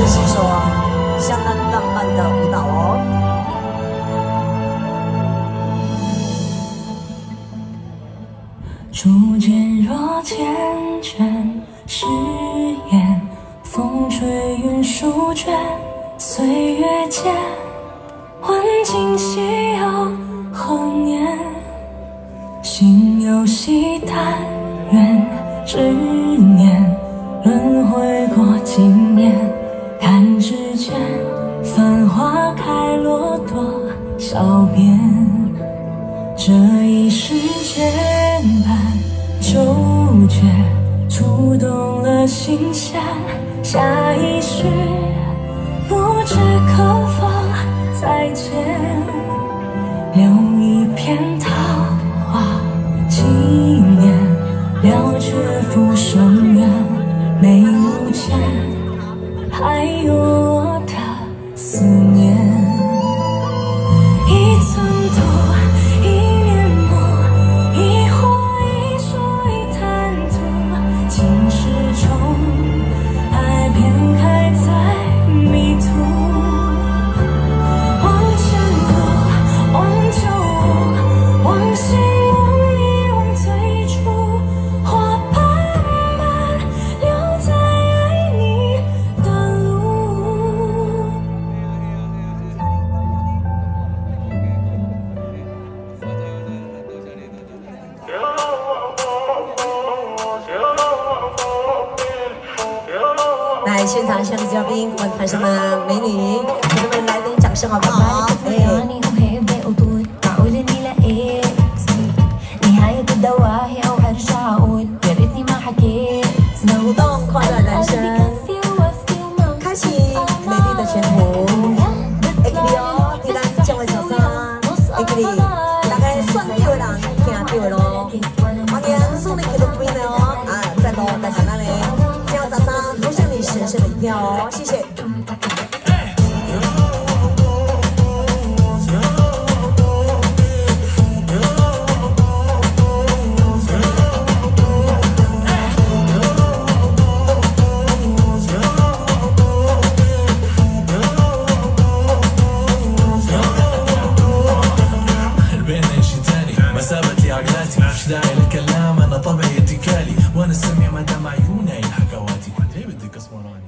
这是一首相当浪漫的舞蹈哦。初见若缱绻誓言风吹云舒卷岁月间问今夕又何年心有犀但愿执念轮回过经年。弹指间繁花开落多少遍这一世牵绊纠结触动了心弦下一世不知可否再见。留一片桃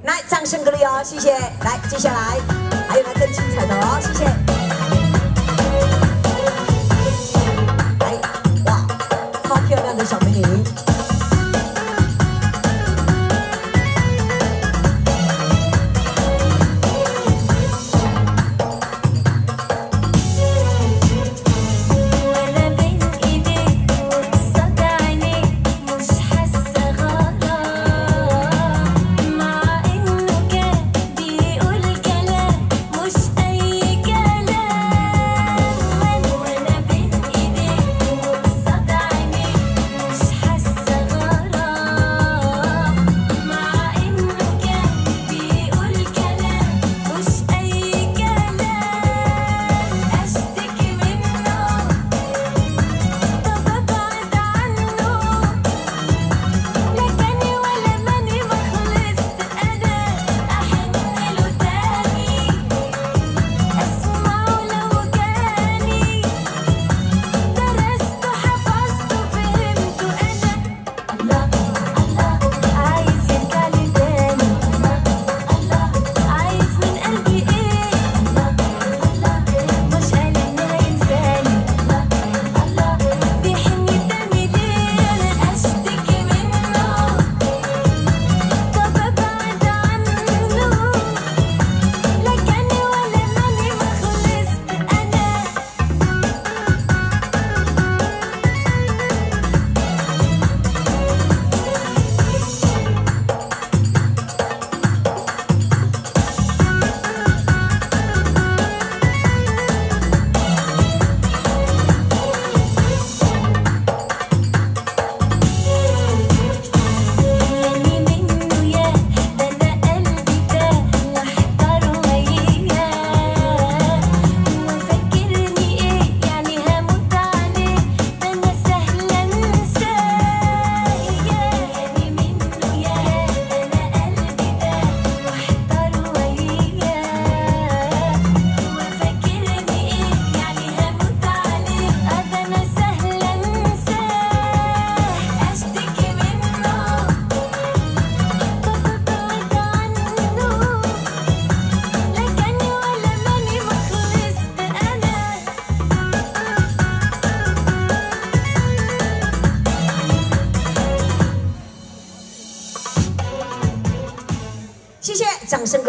来掌声鼓励哦谢谢来接下来还有更精彩的哦谢谢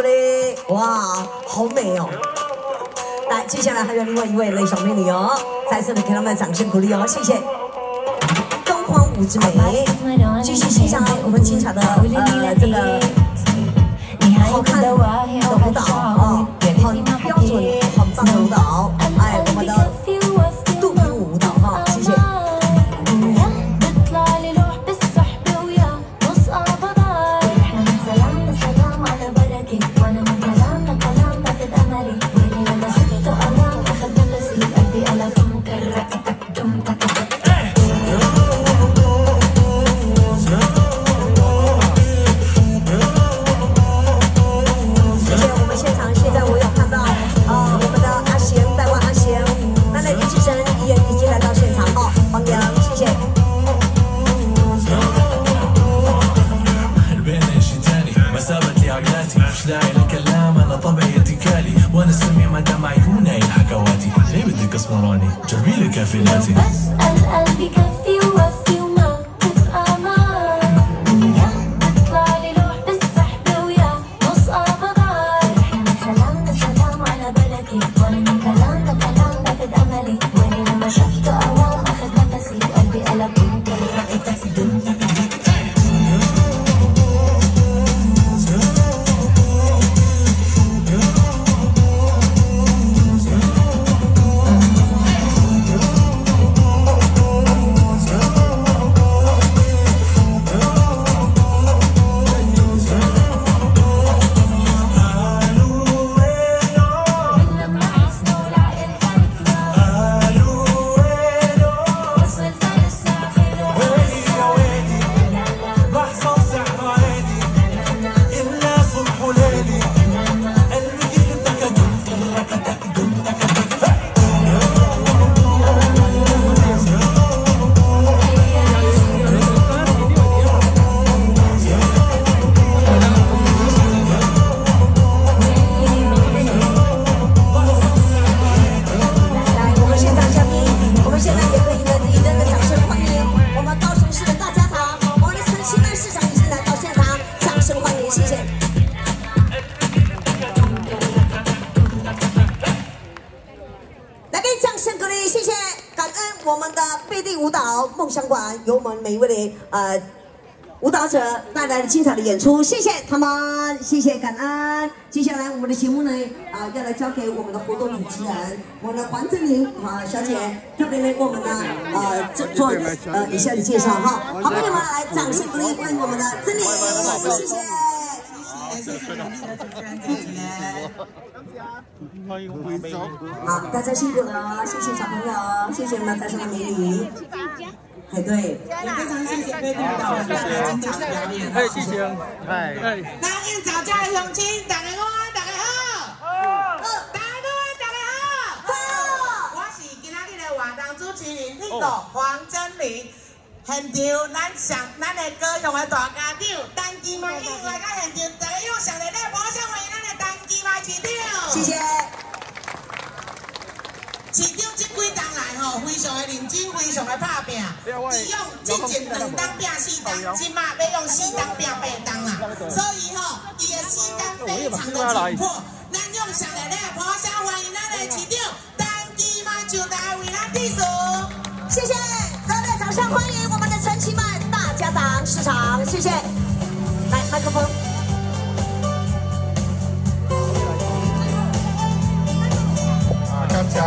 掌声鼓励！哇，好美哦！来，接下来还有另外一位雷小美女哦，再次的给他们掌声鼓励哦，谢谢。东方舞之美，继续欣赏我们精彩的呃这个好看的舞蹈谢谢，感恩我们的贝蒂舞蹈梦想馆，由我们每一位的呃舞蹈者带来了精彩的演出，谢谢他们，谢谢感恩。接下来我们的节目呢，啊、要来交给我们的活动主持人，我们的黄振林啊小姐，特别为我们呢呃做做呃以下的介绍哈。好朋友们来掌声鼓励，欢迎我们的振林，谢谢。好，大家辛苦了，谢谢小朋友，谢谢我们台上的美女。哎，对，也非常谢。谢。贝蒂舞蹈团带来精彩的表演。哎，谢谢，哎，那应早家的乡亲，大家好，大家好，好大家好，大家好，我是今仔日的活动主持人，那个黄真玲。现场，咱上咱的高雄的大家长，陈基迈已经来到现场，大家用上热烈的掌声欢迎咱的陈基麦市长。谢谢。市长这几天来吼，非常的认真，非常的拍拼。伊用之前两当拼四当，即马要用四当拼八当啦。所以吼，伊的时间非常的紧迫。咱用上热烈的掌声欢迎咱的市长陈基迈就来为咱致辞。谢谢，热烈掌声欢迎市场，谢谢。来，麦克风。啊，刚才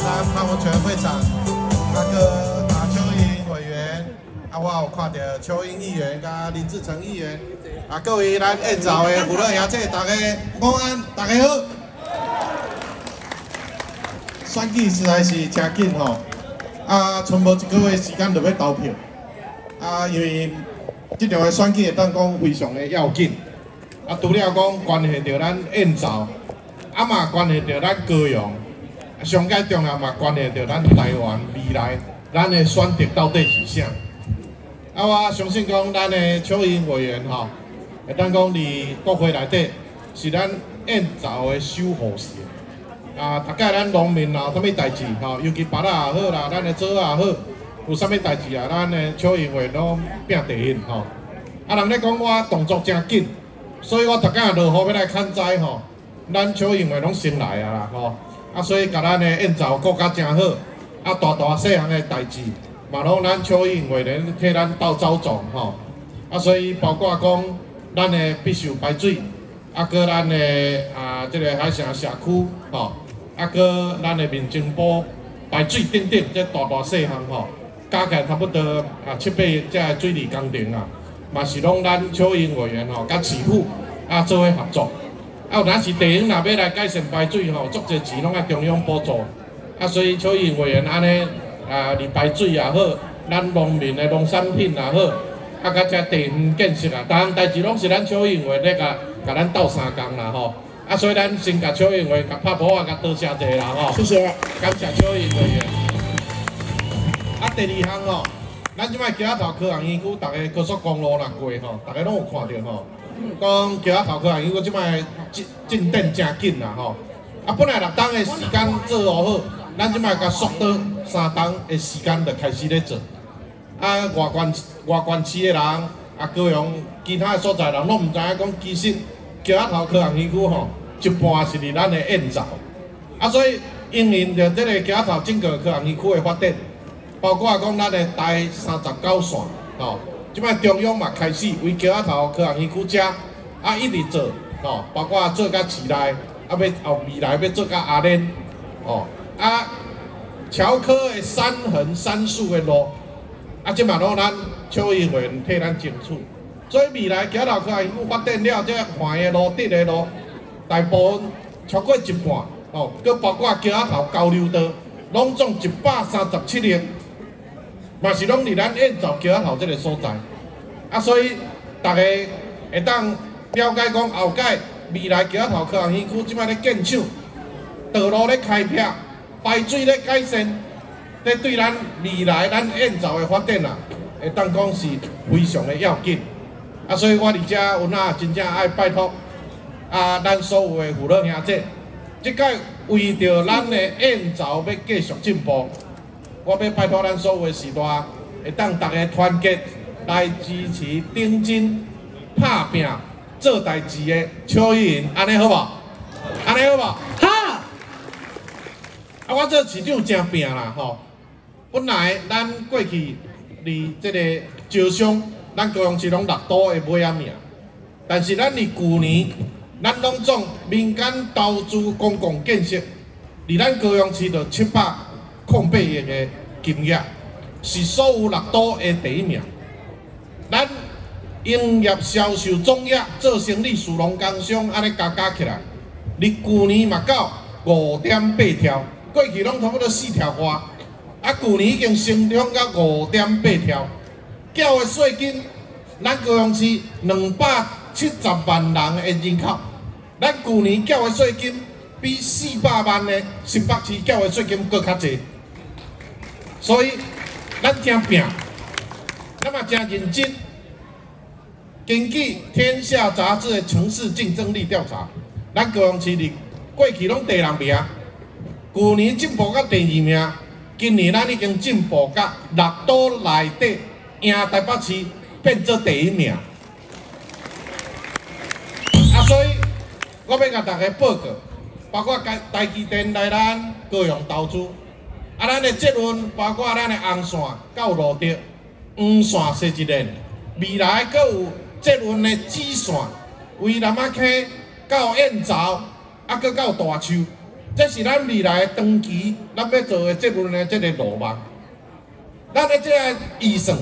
咱潘文全会长，那个啊邱英委员，啊我有看到邱英议员跟林志成议员，啊各位咱宴早的父老兄弟，大家午安，大家好。选举实在是真紧吼，啊，剩无一个月时间就要投票，啊，因为这场的选举会当讲非常的要紧，啊，除了讲关系到咱宴早。啊嘛关系到咱高雄，啊上界重要嘛关系到咱台湾未来咱的选择到底是啥？啊，我相信讲咱的邱英委员吼，会当讲伫国会内底是咱宴造的守护神。啊，大概咱农民若有啥物代志吼，尤其白仔也好啦，咱的做也好，有啥物代志啊，咱的邱英委员拢拼第一吼。啊，人咧讲我动作诚紧，所以我逐工落雨要来看灾吼，咱小英会拢先来啊啦吼，啊所以甲咱的宴造顾甲诚好，啊大大细项的代志，嘛拢咱小英会咧替咱斗走总吼，啊所以包括讲咱的必须排水，啊搁咱的啊即个海城社区吼，啊搁咱的民政部排水等等，这大大细项吼，加起来差不多啊七八只水利工程啊。嘛是拢咱小英委员吼，甲市府啊做伙合作。啊，有若是地方若要来改善排水吼，足侪钱拢爱中央补助。啊，所以小英委员安尼啊，离排水也好，咱农民的农产品也好，啊，甲遮地方建设啊，逐项代志拢是咱小英委咧甲甲咱斗相共啦吼。啊，所以咱先甲小英委员甲拍鼓啊，甲多谢者啦吼。谢谢。感谢小英委员。啊，第二项吼。咱即摆桥头科学园区，逐个高速公路若过吼，逐个拢有看到吼。讲桥头科学园区即摆进进展真紧啦吼。啊，本来六档的时间做落好，咱即摆甲缩到三档的时间就开始咧做。啊，外关外关市的人，啊，高雄其他的所在人拢毋知影讲，其实桥头科学园区吼，一半是伫咱的燕巢。啊，所以因应着即个桥头整个科学园区的发展。包括讲咱的台三十九线，吼，即摆中央嘛开始为桥仔头科学园区遮，啊一直做，吼，包括做甲市内，啊要后未来要做甲阿莲，吼，啊桥科的三横三竖的路，啊即摆拢咱邱议员替咱争取，所以未来桥仔头科学园区发展了，即环的路、直的路，大部分超过一半，吼，佮包括桥仔头交流道，拢总一百三十七亿。嘛是拢伫咱燕巢桥仔头即个所在，啊，所以大家会当了解讲后盖未来桥仔头科学园区即摆咧建厂，道路咧开辟，排水咧改善，咧对咱未来咱燕巢的发展啊，会当讲是非常的要紧。啊，所以我伫遮有哪真正爱拜托啊，咱所有的父老兄弟，即届为着咱的燕巢要继续进步。我要拜托咱所有的时代，会当大家团结来支持顶真拍拼做代志的邱议员，安尼好无？安尼好无？好。啊，我做市长真拼啦吼！本来咱过去离即个招商，咱高雄市拢六都的尾仔名，但是咱离旧年，咱拢总民间投资公共建设，离咱高雄市就七百。控八亿个金额，是所有六都的第一名。咱营业销售总额、做生意、属农工商，安尼加加起来，你去年嘛到五点八条，过去拢差不多四条外，啊，去年已经成长到五点八条。缴的税金，咱高雄市两百七十万人的人口，咱去年缴的税金比四百万的新北市缴的税金搁较济。所以，咱真拼，那么真认真。根据《天下杂志》的城市竞争力调查，咱高雄市的过去拢第二名，去年进步到第二名，今年咱已经进步到六都内底赢台北市变做第一名。啊，所以我要甲大家报告，包括台台积电来咱高雄投资。啊，咱的捷运包括咱的红线到路德、黄线是一链，未来阁有捷运的紫线，为南仔溪到燕巢，啊，阁到大树，这是咱未来长期咱要做的捷运的这个路网。咱的这个预算，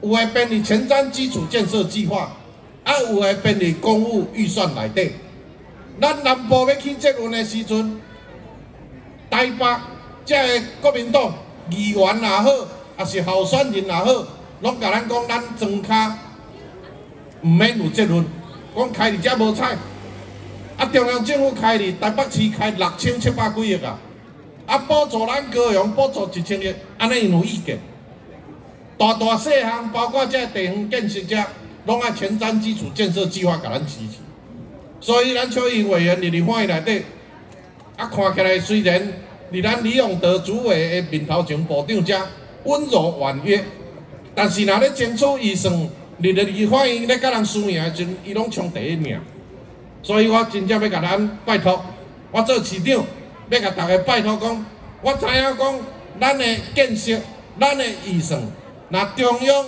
有会编入前瞻基础建设计划，啊，有会编入公务预算内底。咱南部要起捷运的时阵，台北。即个国民党议员也好，也是候选人也好，拢甲咱讲，咱庄卡毋免有责任，讲开伫遮无彩。啊，中央政府开伫台北市开六千七百几亿啊，啊，补助咱高雄补助一千亿，安尼有意见。大大细项，包括遮地方建设者，拢爱前瞻基础建设计划甲咱支持。所以咱邱议委员伫立法院内底，啊，看起来虽然。伫咱李永德主委的面头前，部长遮温柔婉约，但是若咧争取预算日日去反映咧，甲人输赢的时阵，伊拢冲第一名。所以我真正要甲咱拜托，我做市长要甲大家拜托讲，我知影讲咱的建设、咱的预算，那中央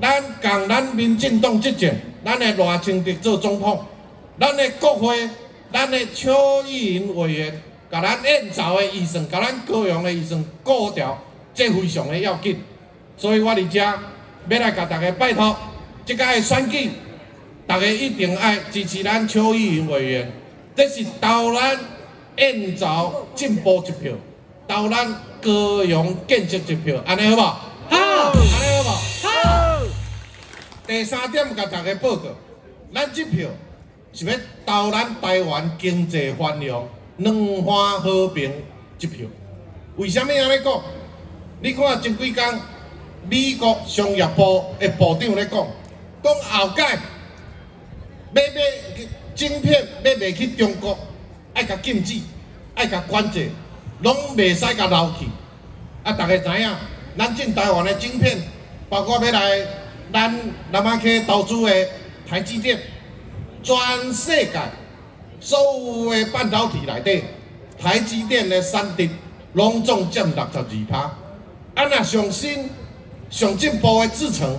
咱共咱民进党执政，咱的赖清德做总统，咱的国会、咱的邱议员委员，甲咱燕巢的医生、甲咱高雄的医生过掉，这非常的要紧。所以我伫遮要来甲大家拜托，即届的选举。大家一定爱支持咱邱议员委员，这是投咱燕巢进步一票，投咱高雄建设一票，安尼好无？好，安尼好无？好。第三点，甲大家报告，咱这票是要投咱台湾经济繁荣、两岸和平一票。为什么安尼讲？你看前几天美国商业部的部长咧讲，讲后届。要买晶片，买卖去中国，爱甲禁止，爱甲管制，拢袂使甲留去。啊，大家知影，咱进台湾的晶片，包括要来咱南马溪投资的台积电，全世界所有的半导体内底，台积电的产值拢总占六十二趴。啊，若上新、上进步的制程，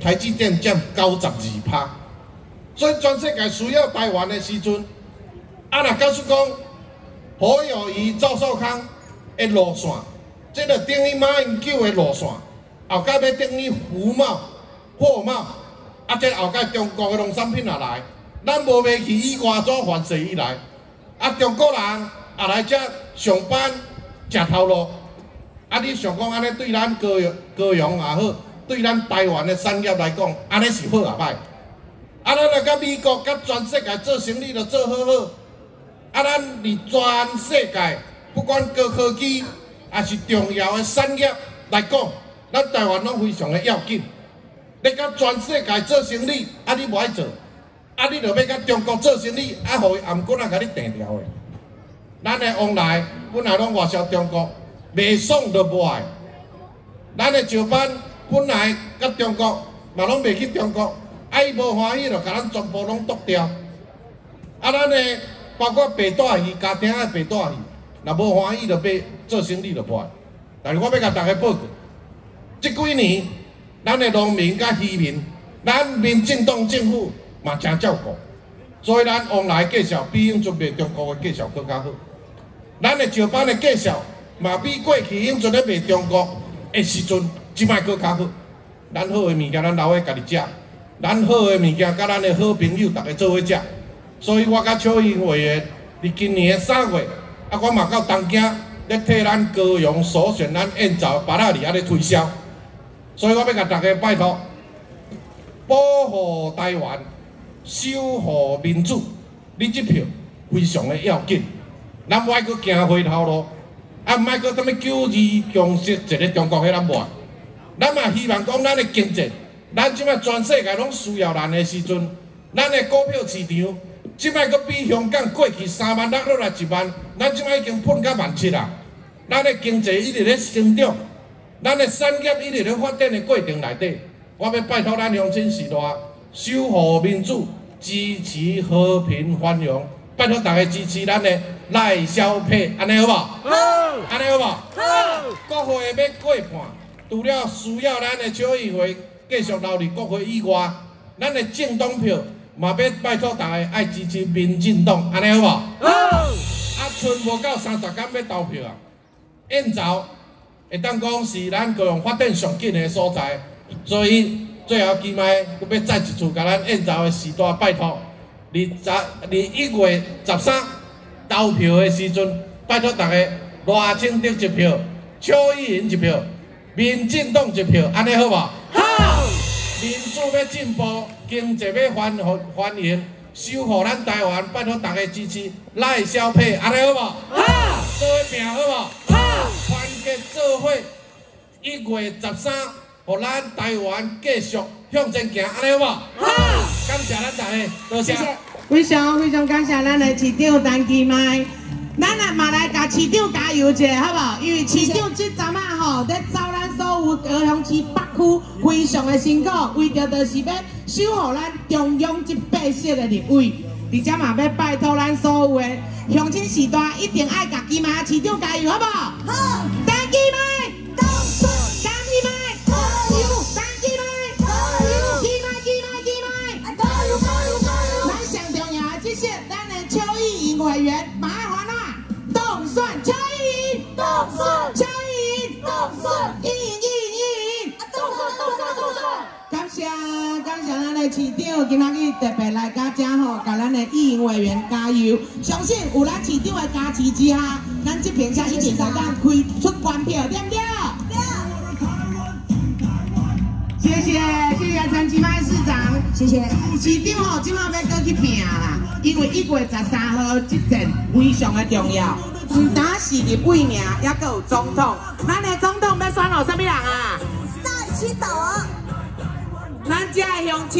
台积电占九十二趴。所以全世界需要台湾的时阵，啊，若告诉讲，何友谊、赵少康的路线，即个等于马英九的路线，后盖要等于胡茂、货茂，啊，这后盖中国的农产品也来，咱无卖去以外怎反射以来，啊，中国人也来遮上班、食头路，啊，你想讲安尼对咱高高雄也好，对咱台湾的产业来讲，安尼是好也歹？啊，咱来甲美国、甲全世界做生意，就做好好。啊，咱伫全世界，不管高科技还是重要的产业来讲，咱台湾拢非常的要紧。你甲全世界做生意，啊，你无爱做，啊，你着要甲中国做生意，啊，互伊颔棍仔甲你定掉的。咱的往来本来拢外销中国，袂爽都无爱。咱的上班本来甲中国嘛拢袂去中国。啊！伊无欢喜，就甲咱全部拢剁掉。啊！咱的，包括白带鱼、家庭的白带鱼，若无欢喜，就要做生意就无。但是我要甲大家报告，即几年，咱的农民甲渔民，咱民进党政府嘛真照顾，所以咱往来介绍比英准备中国的介绍更加好。咱的上班的介绍嘛比过去英准咧卖中国的时阵，即摆更加好。咱好的物件，咱留喺家己食。咱好的物件，甲咱的好朋友，逐个做伙食。所以我甲邱英委员，伫今年的三月，啊，我嘛到东京，咧替咱高雄首选咱燕巢巴拉里啊咧推销。所以我要甲大家拜托，保护台湾，守护民主，你这票非常的要紧。咱莫搁行回头路，啊，莫搁什物九二共识一个中国迄咱无。咱嘛希望讲咱的经济。咱即摆全世界拢需要咱的时阵，咱的股票市场即摆搁比香港过去三万落落来一万，咱即摆已经喷到万七啦。咱的经济一直咧成长，咱的产业一直咧发展的过程内底，我要拜托咱乡亲时代守护民主，支持和平繁荣，拜托大家支持咱的赖小佩，安尼好无？好，安尼好无？好，国会要过半，除了需要咱的小议会。继续留伫国会以外，咱的政党票嘛要拜托大家爱支持民进党，安尼好无？好。啊，剩无到三十天要投票啊！燕巢会当讲是咱高雄发展上紧的所在，所以最后期卖，我要再一次甲咱燕巢的时代拜托，二十二一月十三投票的时阵，拜托大家赖清德一票，邱意莹一票，民进党一票，安尼好无？好。民主要进步，经济要繁繁荣，守护咱台湾，拜托大家支持赖小佩，安尼好无？好，做伙拼好无？好，团结做伙，一月十三，互咱台湾继续向前行，安尼好无？好，感谢咱大家，多谢。非常非常感谢咱的市长陈其迈。咱来嘛来甲市长加油一下，好不好？因为市长这阵啊吼，在招咱所有高雄市北区非常的辛苦，为着就是要。守护咱中央这白色的立位，而且嘛要拜托咱所有的乡亲时代一定爱甲金马市长加油，好不好？市长今仔日特别来家遮吼，甲咱的议员委员加油！相信有咱市长的加持之下，咱这边才一定才当开出关票，对不对？谢谢谢谢陈吉迈市长，谢谢。市长吼，今晚要过去拼啦，因为一月十三号这阵非常的重要，不单是立委名，也阁有总统。咱的总统要选互什么人啊？在祈祷啊！咱这的乡亲。